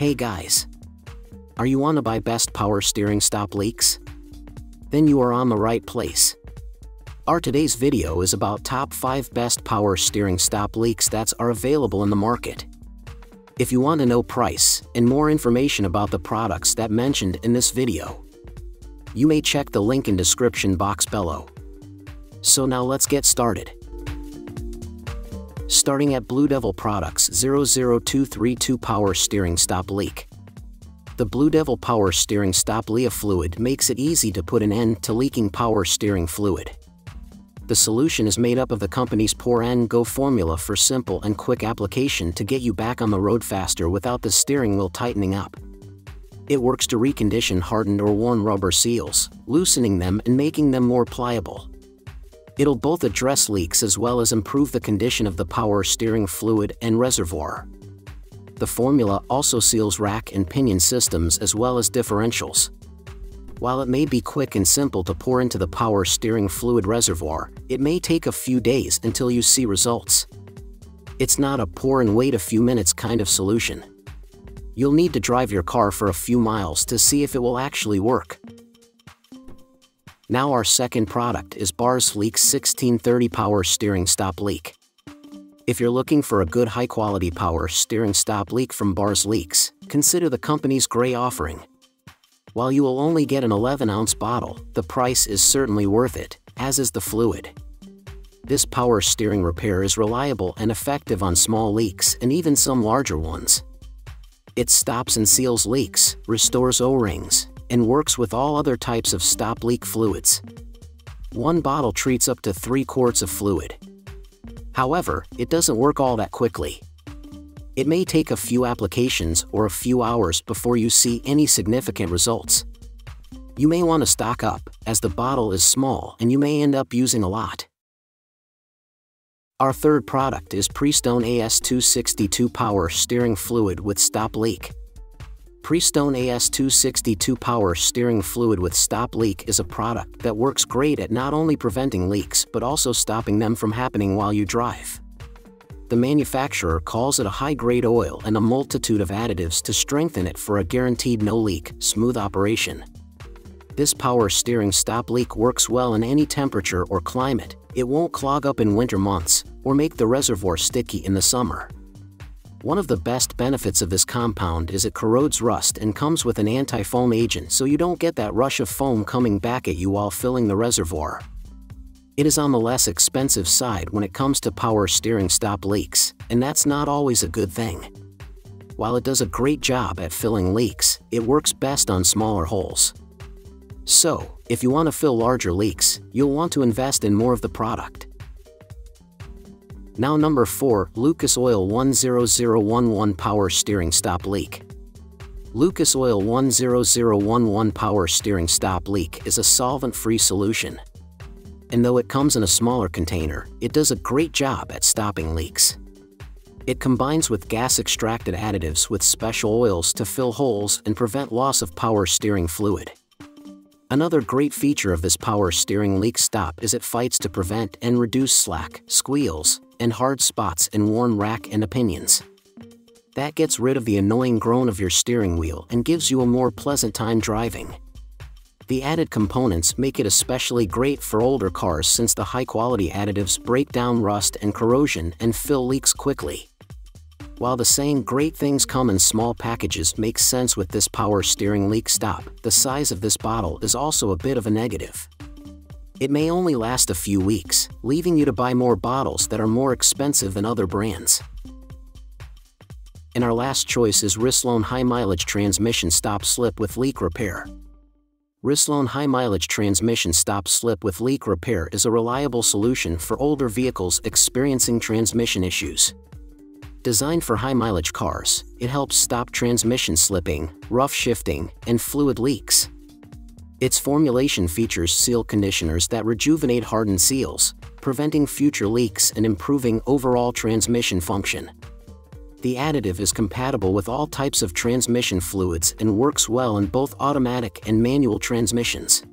Hey guys! Are you on to buy best power steering stop leaks? Then you are on the right place. Our today's video is about top 5 best power steering stop leaks that are available in the market. If you want to know price and more information about the products that mentioned in this video, you may check the link in description box below. So now let's get started. Starting at Blue Devil Products 00232 Power Steering Stop Leak. The Blue Devil Power Steering Stop Leak fluid makes it easy to put an end to leaking power steering fluid. The solution is made up of the company's Pour N Go formula for simple and quick application to get you back on the road faster without the steering wheel tightening up. It works to recondition hardened or worn rubber seals, loosening them and making them more pliable. It'll both address leaks as well as improve the condition of the power steering fluid and reservoir. The formula also seals rack and pinion systems as well as differentials. While it may be quick and simple to pour into the power steering fluid reservoir, it may take a few days until you see results. It's not a pour and wait a few minutes kind of solution. You'll need to drive your car for a few miles to see if it will actually work. Now our second product is Bars Leaks 1630 Power Steering Stop Leak. If you're looking for a good high-quality power steering stop leak from Bars Leaks, consider the company's gray offering. While you will only get an 11-ounce bottle, the price is certainly worth it, as is the fluid. This power steering repair is reliable and effective on small leaks and even some larger ones. It stops and seals leaks, restores O-rings, and works with all other types of stop leak fluids. One bottle treats up to 3 quarts of fluid. However, it doesn't work all that quickly. It may take a few applications or a few hours before you see any significant results. You may want to stock up, as the bottle is small and you may end up using a lot. Our third product is Prestone AS262 Power Steering Fluid with Stop Leak. Prestone AS262 Power Steering Fluid with Stop Leak is a product that works great at not only preventing leaks but also stopping them from happening while you drive the manufacturer calls it a high-grade oil and a multitude of additives to strengthen it for a guaranteed no-leak, smooth operation. This power steering stop leak works well in any temperature or climate, it won't clog up in winter months, or make the reservoir sticky in the summer. One of the best benefits of this compound is it corrodes rust and comes with an anti-foam agent so you don't get that rush of foam coming back at you while filling the reservoir. It is on the less expensive side when it comes to power steering stop leaks, and that's not always a good thing. While it does a great job at filling leaks, it works best on smaller holes. So, if you want to fill larger leaks, you'll want to invest in more of the product. Now number 4, Lucas Oil 10011 Power Steering Stop Leak. Lucas Oil 10011 Power Steering Stop Leak is a solvent-free solution and though it comes in a smaller container, it does a great job at stopping leaks. It combines with gas-extracted additives with special oils to fill holes and prevent loss of power steering fluid. Another great feature of this power steering leak stop is it fights to prevent and reduce slack, squeals, and hard spots in worn rack and pinions. That gets rid of the annoying groan of your steering wheel and gives you a more pleasant time driving. The added components make it especially great for older cars since the high-quality additives break down rust and corrosion and fill leaks quickly. While the saying great things come in small packages makes sense with this power steering leak stop, the size of this bottle is also a bit of a negative. It may only last a few weeks, leaving you to buy more bottles that are more expensive than other brands. And our last choice is Rislone High Mileage Transmission Stop Slip with Leak Repair. Rislone High Mileage Transmission Stop Slip with Leak Repair is a reliable solution for older vehicles experiencing transmission issues. Designed for high mileage cars, it helps stop transmission slipping, rough shifting, and fluid leaks. Its formulation features seal conditioners that rejuvenate hardened seals, preventing future leaks and improving overall transmission function. The additive is compatible with all types of transmission fluids and works well in both automatic and manual transmissions.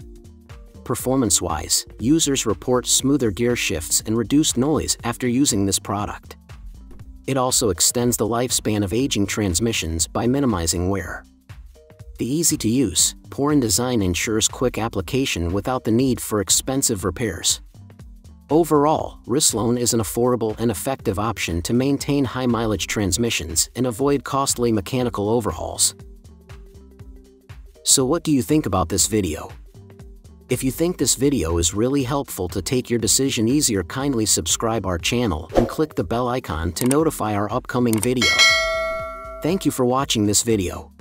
Performance-wise, users report smoother gear shifts and reduced noise after using this product. It also extends the lifespan of aging transmissions by minimizing wear. The easy-to-use, Porin design ensures quick application without the need for expensive repairs. Overall, Rislone is an affordable and effective option to maintain high-mileage transmissions and avoid costly mechanical overhauls. So what do you think about this video? If you think this video is really helpful to take your decision easier kindly subscribe our channel and click the bell icon to notify our upcoming video. Thank you for watching this video.